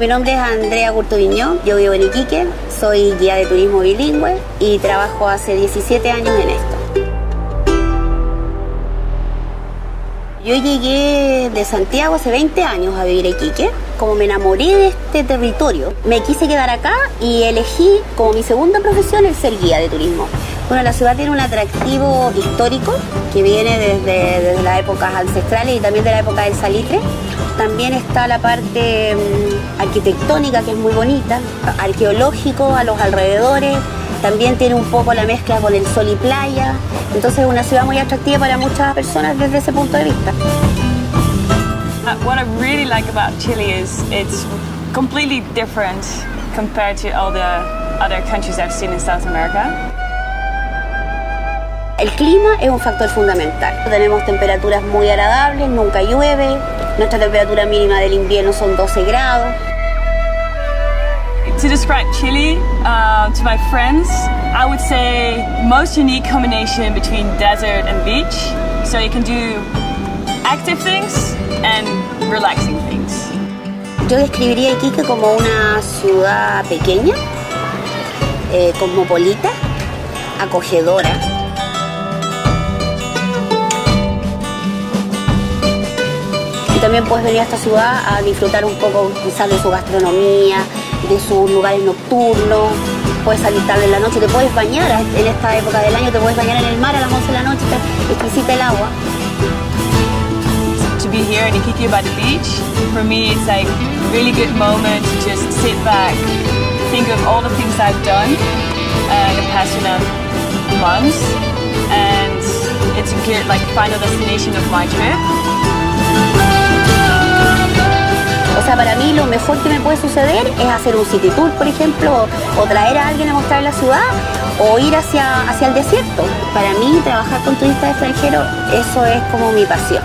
Mi nombre es Andrea Gurtuviño, yo vivo en Iquique, soy guía de turismo bilingüe y trabajo hace 17 años en esto. Yo llegué de Santiago hace 20 años a vivir a Iquique. Como me enamoré de este territorio, me quise quedar acá y elegí como mi segunda profesión el ser guía de turismo. Bueno, la ciudad tiene un atractivo histórico que viene desde, desde las épocas ancestrales y también de la época del salitre. También está la parte mm, arquitectónica que es muy bonita, arqueológico a los alrededores, también tiene un poco la mezcla con el sol y playa, entonces es una ciudad muy atractiva para muchas personas desde ese punto de vista. What I really like about Chile is it's completely different compared to all the other countries I've seen in South America. El clima es un factor fundamental. Tenemos temperaturas muy agradables, nunca llueve, nuestra temperatura mínima del invierno son 12 grados. To describe Chile uh, to my friends, I would say most unique combination between desert and beach. So you can do active things and relaxing things. Yo describiría Iquique como una ciudad pequeña, eh, cosmopolita, acogedora. También puedes venir a esta ciudad a disfrutar un poco quizás de su gastronomía, de sus lugares nocturnos. Puedes salir tarde en la noche, te puedes bañar en esta época del año, te puedes bañar en el mar a las 11 de la noche, está exquisita el agua. To be here in Iquique by the beach, for me it's like a really good moment to just sit back, think of all the things I've done uh, the past months, and it's a good like final destination of my trip. O sea, para mí lo mejor que me puede suceder es hacer un city tour, por ejemplo, o, traer a alguien a mostrar la ciudad, o ir hacia, hacia el desierto. Para mí, trabajar con turistas extranjeros, eso es como mi pasión.